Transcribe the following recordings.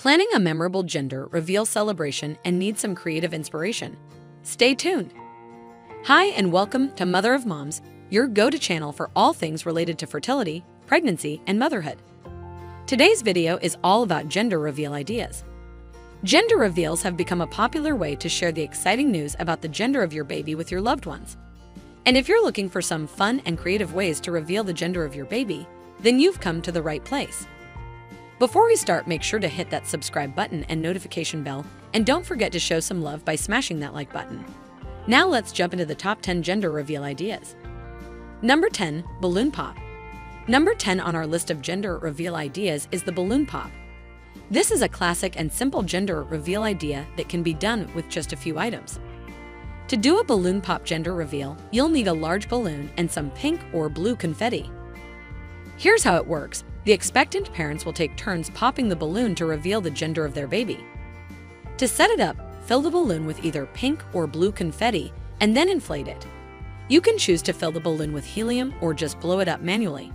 Planning a memorable gender reveal celebration and need some creative inspiration? Stay tuned. Hi, and welcome to Mother of Moms, your go to channel for all things related to fertility, pregnancy, and motherhood. Today's video is all about gender reveal ideas. Gender reveals have become a popular way to share the exciting news about the gender of your baby with your loved ones. And if you're looking for some fun and creative ways to reveal the gender of your baby, then you've come to the right place. Before we start, make sure to hit that subscribe button and notification bell, and don't forget to show some love by smashing that like button. Now let's jump into the top 10 gender reveal ideas. Number 10, Balloon Pop. Number 10 on our list of gender reveal ideas is the balloon pop. This is a classic and simple gender reveal idea that can be done with just a few items. To do a balloon pop gender reveal, you'll need a large balloon and some pink or blue confetti. Here's how it works the expectant parents will take turns popping the balloon to reveal the gender of their baby. To set it up, fill the balloon with either pink or blue confetti and then inflate it. You can choose to fill the balloon with helium or just blow it up manually.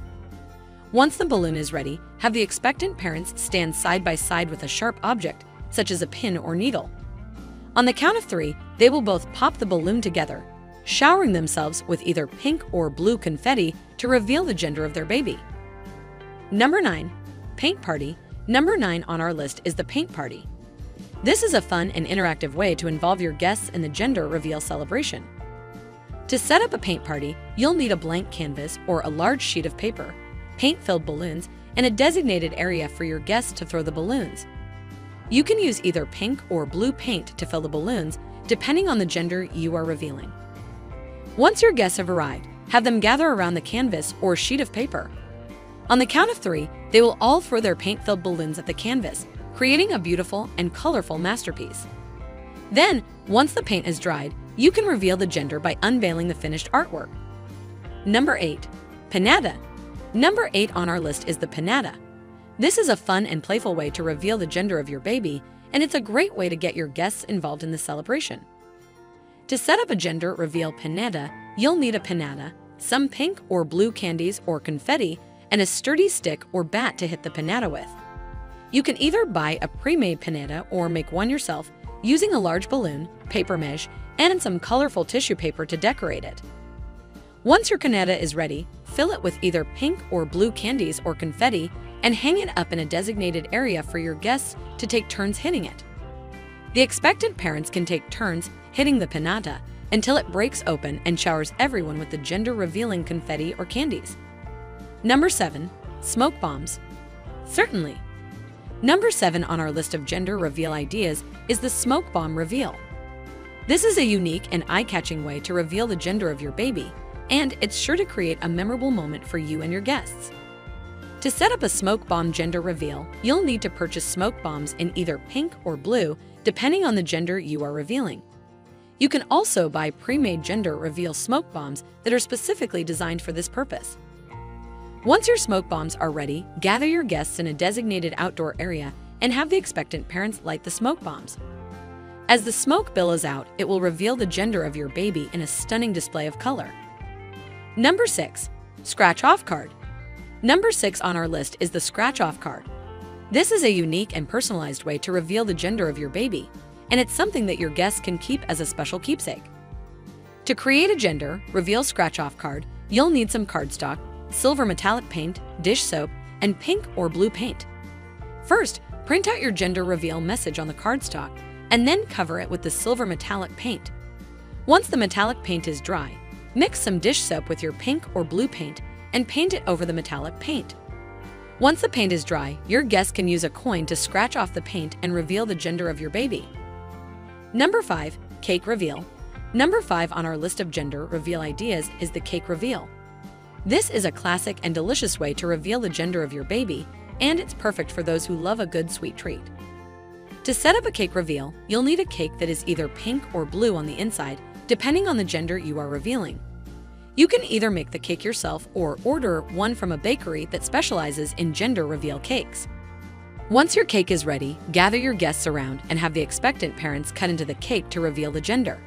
Once the balloon is ready, have the expectant parents stand side by side with a sharp object, such as a pin or needle. On the count of three, they will both pop the balloon together, showering themselves with either pink or blue confetti to reveal the gender of their baby. Number 9. Paint Party. Number 9 on our list is the paint party. This is a fun and interactive way to involve your guests in the gender reveal celebration. To set up a paint party, you'll need a blank canvas or a large sheet of paper, paint-filled balloons, and a designated area for your guests to throw the balloons. You can use either pink or blue paint to fill the balloons, depending on the gender you are revealing. Once your guests have arrived, have them gather around the canvas or sheet of paper on the count of three, they will all throw their paint-filled balloons at the canvas, creating a beautiful and colorful masterpiece. Then, once the paint is dried, you can reveal the gender by unveiling the finished artwork. Number 8. Pinata. Number 8 on our list is the pinata. This is a fun and playful way to reveal the gender of your baby, and it's a great way to get your guests involved in the celebration. To set up a gender reveal pinata, you'll need a pinata, some pink or blue candies or confetti, and a sturdy stick or bat to hit the pinata with. You can either buy a pre-made pinata or make one yourself using a large balloon, paper mesh, and some colorful tissue paper to decorate it. Once your pinata is ready, fill it with either pink or blue candies or confetti and hang it up in a designated area for your guests to take turns hitting it. The expectant parents can take turns hitting the pinata until it breaks open and showers everyone with the gender-revealing confetti or candies. Number 7. Smoke Bombs. Certainly. Number 7 on our list of gender reveal ideas is the smoke bomb reveal. This is a unique and eye-catching way to reveal the gender of your baby, and it's sure to create a memorable moment for you and your guests. To set up a smoke bomb gender reveal, you'll need to purchase smoke bombs in either pink or blue, depending on the gender you are revealing. You can also buy pre-made gender reveal smoke bombs that are specifically designed for this purpose. Once your smoke bombs are ready, gather your guests in a designated outdoor area and have the expectant parents light the smoke bombs. As the smoke billows out, it will reveal the gender of your baby in a stunning display of color. Number 6. Scratch Off Card Number 6 on our list is the Scratch Off Card. This is a unique and personalized way to reveal the gender of your baby, and it's something that your guests can keep as a special keepsake. To create a gender reveal scratch off card, you'll need some cardstock, silver metallic paint, dish soap, and pink or blue paint. First, print out your gender reveal message on the cardstock and then cover it with the silver metallic paint. Once the metallic paint is dry, mix some dish soap with your pink or blue paint and paint it over the metallic paint. Once the paint is dry, your guest can use a coin to scratch off the paint and reveal the gender of your baby. Number 5. Cake Reveal Number 5 on our list of gender reveal ideas is the cake reveal. This is a classic and delicious way to reveal the gender of your baby, and it's perfect for those who love a good sweet treat. To set up a cake reveal, you'll need a cake that is either pink or blue on the inside, depending on the gender you are revealing. You can either make the cake yourself or order one from a bakery that specializes in gender reveal cakes. Once your cake is ready, gather your guests around and have the expectant parents cut into the cake to reveal the gender.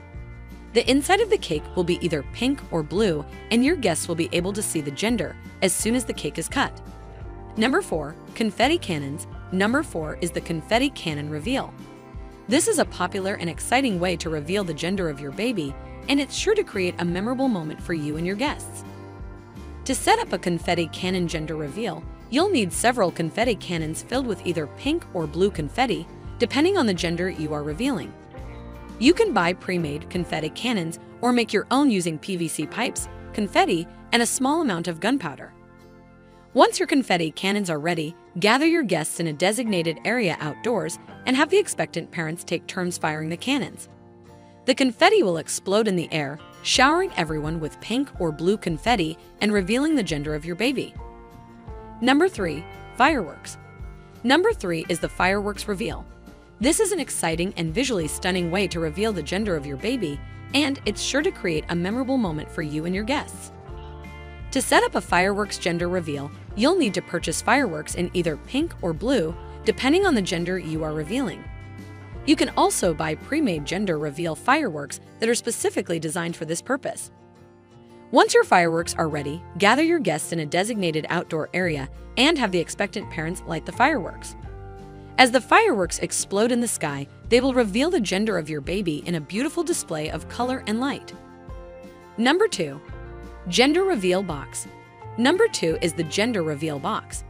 The inside of the cake will be either pink or blue, and your guests will be able to see the gender as soon as the cake is cut. Number 4. Confetti Cannons Number 4 is the confetti cannon reveal. This is a popular and exciting way to reveal the gender of your baby, and it's sure to create a memorable moment for you and your guests. To set up a confetti cannon gender reveal, you'll need several confetti cannons filled with either pink or blue confetti, depending on the gender you are revealing. You can buy pre-made confetti cannons or make your own using PVC pipes, confetti, and a small amount of gunpowder. Once your confetti cannons are ready, gather your guests in a designated area outdoors and have the expectant parents take turns firing the cannons. The confetti will explode in the air, showering everyone with pink or blue confetti and revealing the gender of your baby. Number 3. Fireworks Number 3 is the fireworks reveal. This is an exciting and visually stunning way to reveal the gender of your baby, and it's sure to create a memorable moment for you and your guests. To set up a fireworks gender reveal, you'll need to purchase fireworks in either pink or blue, depending on the gender you are revealing. You can also buy pre-made gender reveal fireworks that are specifically designed for this purpose. Once your fireworks are ready, gather your guests in a designated outdoor area and have the expectant parents light the fireworks. As the fireworks explode in the sky, they will reveal the gender of your baby in a beautiful display of color and light. Number 2. Gender Reveal Box. Number two is the Gender Reveal Box.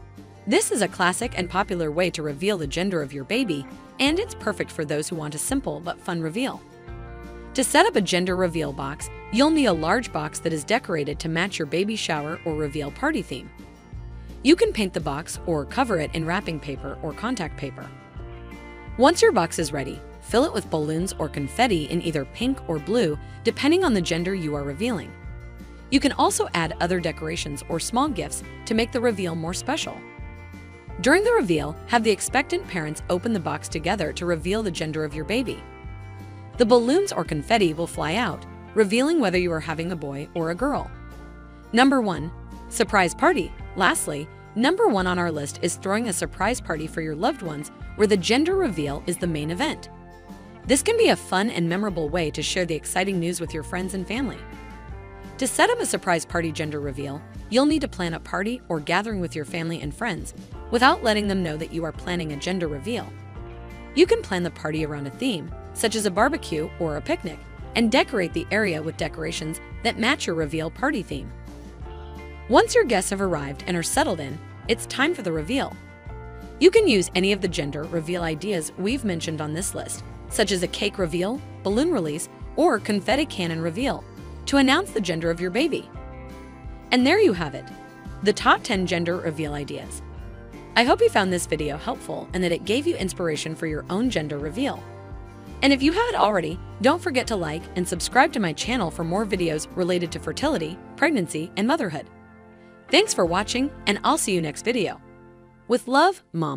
This is a classic and popular way to reveal the gender of your baby, and it's perfect for those who want a simple but fun reveal. To set up a gender reveal box, you'll need a large box that is decorated to match your baby shower or reveal party theme. You can paint the box or cover it in wrapping paper or contact paper. Once your box is ready, fill it with balloons or confetti in either pink or blue, depending on the gender you are revealing. You can also add other decorations or small gifts to make the reveal more special. During the reveal, have the expectant parents open the box together to reveal the gender of your baby. The balloons or confetti will fly out, revealing whether you are having a boy or a girl. Number 1. Surprise Party Lastly, number 1 on our list is throwing a surprise party for your loved ones where the gender reveal is the main event. This can be a fun and memorable way to share the exciting news with your friends and family. To set up a surprise party gender reveal, you'll need to plan a party or gathering with your family and friends without letting them know that you are planning a gender reveal. You can plan the party around a theme, such as a barbecue or a picnic, and decorate the area with decorations that match your reveal party theme. Once your guests have arrived and are settled in, it's time for the reveal. You can use any of the gender reveal ideas we've mentioned on this list, such as a cake reveal, balloon release, or confetti cannon reveal to announce the gender of your baby. And there you have it, the top 10 gender reveal ideas. I hope you found this video helpful and that it gave you inspiration for your own gender reveal. And if you haven't already, don't forget to like and subscribe to my channel for more videos related to fertility, pregnancy, and motherhood. Thanks for watching, and I'll see you next video. With love, Mom.